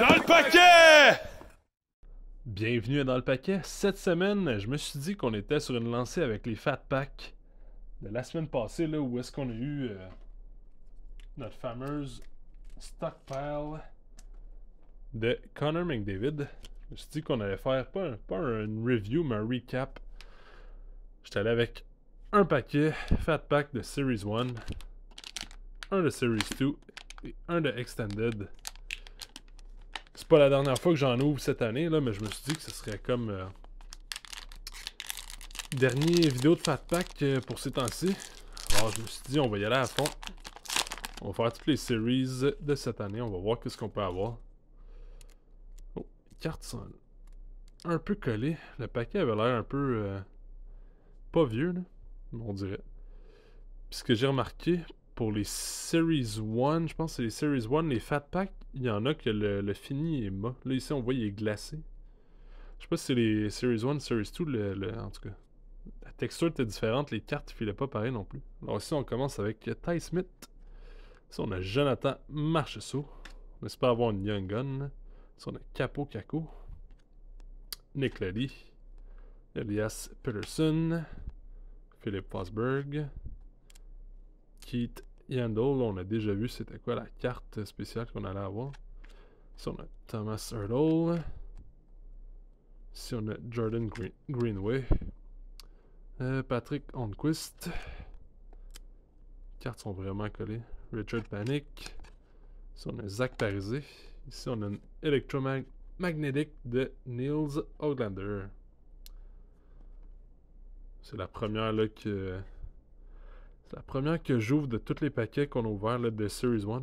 Dans le paquet! Bienvenue à Dans le paquet. Cette semaine, je me suis dit qu'on était sur une lancée avec les Fat Packs de la semaine passée, là, où est-ce qu'on a eu euh, notre fameuse stockpile de Connor McDavid. Je me suis dit qu'on allait faire pas, un- pas un- une review, mais un recap. J'étais allé avec un paquet Fat Pack de Series 1, un de Series 2 et un de Extended. C'est pas la dernière fois que j'en ouvre cette année, là, mais je me suis dit que ce serait comme. euh, dernier vidéo de Fat Pack euh, pour ces temps-ci. Alors, je me suis dit, on va y aller à fond. On va faire toutes les series de cette année. On va voir qu'est-ce qu'on peut avoir. Oh, les cartes sont un peu collées. Le paquet avait l'air un peu. euh, pas vieux, là, on dirait. Puis ce que j'ai remarqué, pour les Series 1, je pense que c'est les Series 1, les Fat Pack, il y en a que le, le fini est mat. Là, ici, on voit il est glacé. Je sais pas si c'est les Series 1, Series 2, le, en tout cas. La texture était différente, les cartes filaient pas pareil non plus. Alors ici, on commence avec Ty Smith. Ici, on a Jonathan Marcheseau. On espère avoir une Young Gun. Ici, on a Capo Caco. Nick Lally. Elias Peterson. Philippe Fosberg. Keith Yandel, on a déjà vu c'était quoi la carte spéciale qu'on allait avoir. Ici on a Thomas Hurdle. Ici on a Jordan Green- Greenway. Euh, Patrick Onquist. Les cartes sont vraiment collées. Richard Panic. Ici on a Zach Parisé. Ici on a une électromagnétique de Niels Oglander. C'est la première là que. C'est la première que j'ouvre de tous les paquets qu'on a ouverts là, de Series 1.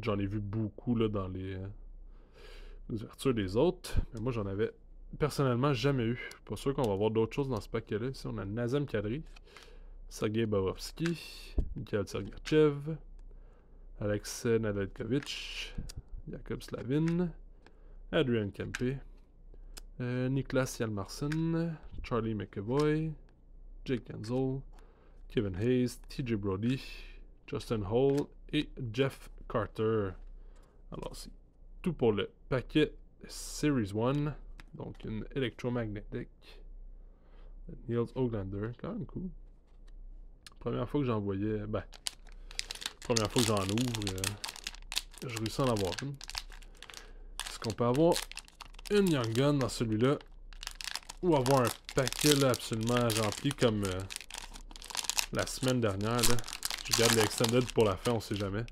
J'en ai vu beaucoup là, dans les, euh, les ouvertures des autres. Mais moi, j'en avais personnellement jamais eu. Pas sûr qu'on va voir d'autres choses dans ce paquet-là. Ici, on a Nazem Kadri, Sergei Bobrovski, Mikhail Sergachev, Alex Nedeljkovic, Jakob Slavin, Adrian Kempe, euh, Niklas Hjalmarsson, Charlie McAvoy, Jake Genzel, Kevin Hayes, TJ Brody, Justin Hall et Jeff Carter. Alors, c'est tout pour le paquet Series 1. Donc, une électromagnétique. Niels Oglander, quand même cool. Première fois que j'en voyais. Ben, première fois que j'en ouvre, euh, je réussis à en avoir une. Est-ce qu'on peut avoir une Young Gun dans celui-là Ou avoir un paquet là, absolument rempli comme. euh, la semaine dernière. Là. Je garde les Extended pour la fin, on sait jamais.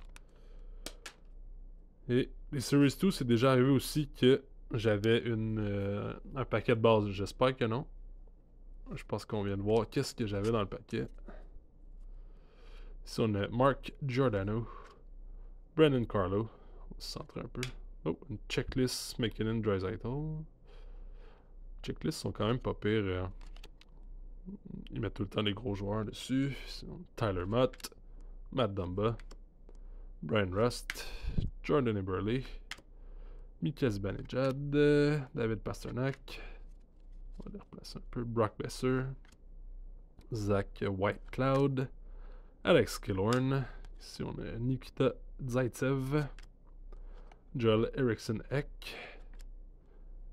Et les Series 2, c'est déjà arrivé aussi que j'avais une euh, un paquet de base. J'espère que non. Je pense qu'on vient de voir qu'est-ce que j'avais dans le paquet. Ici, on a Mark Giordano, Brandon Carlo. On se centrer un peu. Oh, une checklist McKinnon Dreisaitl. Checklists sont quand même pas pires. euh, ils mettent tout le temps des gros joueurs dessus. Tyler Mott, Matt Dumba, Brian Rust, Jordan Eberle, Mika Zibanejad, euh, David Pasternak. On va les replacer un peu. Brock Besser, Zach Whitecloud, Alex Killorn. Ici, on a Nikita Zaitsev, Joel Eriksson Ek,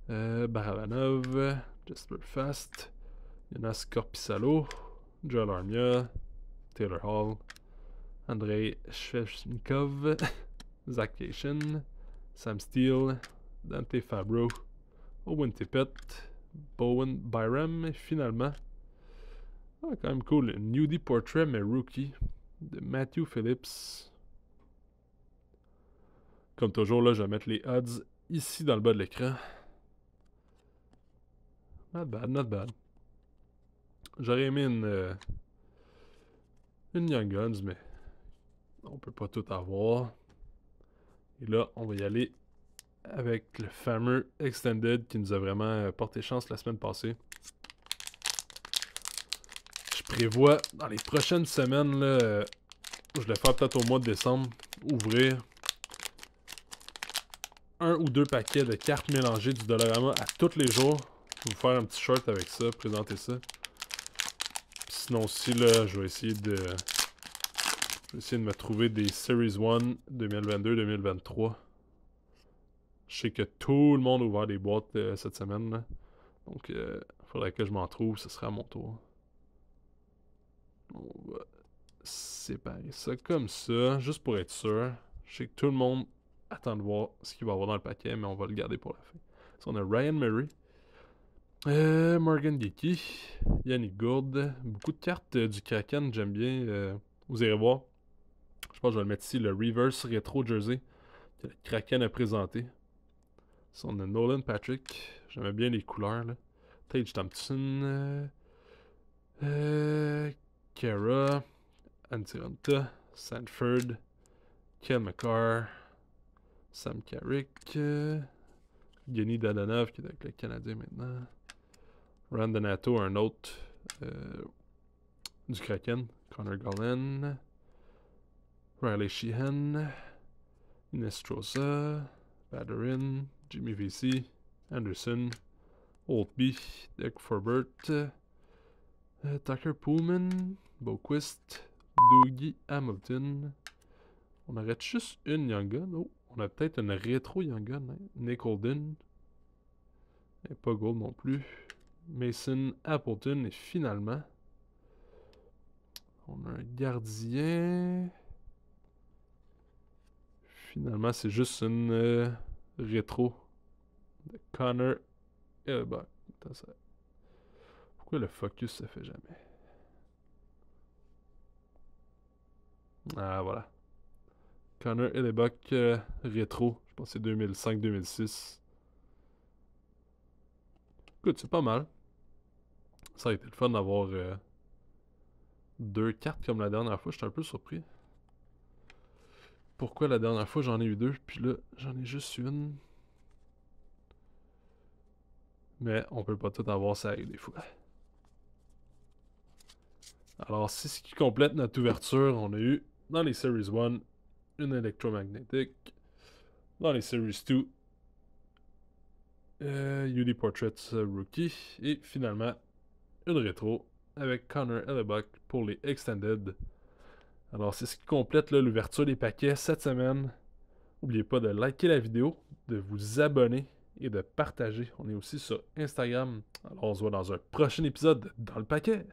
euh, Barabanov, Jasper Fast. Jonas Korpisalo, Joel Armia, Taylor Hall, Andrei Shvechnikov, Zach Cation, Sam Steele, Dante Fabro, Owen Tippett, Bowen Byram, et finalement, ah, quand même cool, nudie portrait mais rookie de Matthew Phillips. Comme toujours, là, je vais mettre les odds ici dans le bas de l'écran. Not bad, not bad. J'aurais aimé une, euh, une Young Guns, mais on peut pas tout avoir. Et là, on va y aller avec le fameux Extended qui nous a vraiment euh, porté chance la semaine passée. Je prévois dans les prochaines semaines, là, euh, je vais le faire peut-être au mois de décembre, ouvrir un ou deux paquets de cartes mélangées du Dollarama à tous les jours. Vous faire un petit short avec ça, présenter ça. Sinon aussi là, je vais essayer de. Je vais essayer de me trouver des Series 1 2022-2023. Je sais que tout le monde a ouvert des boîtes euh, cette semaine. Donc, il faudrait que je m'en trouve. Ce sera à mon tour. On va séparer ça comme ça, juste pour être sûr. Je sais que tout le monde attend de voir ce qu'il va y avoir dans le paquet, mais on va le garder pour la fin. So, on a Ryan Murray, euh, Morgan Geeky, Yannick Gourde, beaucoup de cartes euh, du Kraken, j'aime bien. euh, vous irez voir. Je pense que je vais le mettre ici, le Reverse Retro Jersey que le Kraken a présenté. So, on a Nolan Patrick, j'aimais bien les couleurs. Tage Thompson, Kara, Antiranta, Sanford, Ken McCarr, Sam Carrick, Yeni Dadonov qui est avec le Canadien maintenant, Randonato, un autre euh, du Kraken, Connor Gallen, Riley Sheehan, Inestrosa, Baderin, Jimmy VC, Anderson, Holtby, Dick Forbert, euh, Tucker Pullman, Boquist, Doogie Hamilton. On arrête juste une Young Gun. Oh, on a peut-être une rétro Young Gun. Hein? Nick Holden. Et pas Gold non plus. Mason Appleton. Et finalement, on a un gardien. Finalement, c'est juste une euh, rétro de Connor ça- Pourquoi le focus se fait jamais? Ah, voilà. Connor Hellebuyck euh, rétro. Je pense que c'est 2005-2006. C'est pas mal. Ça a été le fun d'avoir euh, deux cartes comme la dernière fois. J'étais un peu surpris. Pourquoi la dernière fois j'en ai eu deux, puis là j'en ai juste une? Mais on peut pas tout avoir, ça arrive des fois. Alors, c'est ce qui complète notre ouverture. On a eu dans les Series 1 une électromagnétique. Dans les Series 2, euh, UD Portraits euh, Rookie. Et finalement, une rétro avec Connor Hellebuck pour les Extended. Alors, c'est ce qui complète l'ouverture des paquets cette semaine. N'oubliez pas de liker la vidéo, de vous abonner et de partager. On est aussi sur Instagram. Alors, on se voit dans un prochain épisode dans le paquet.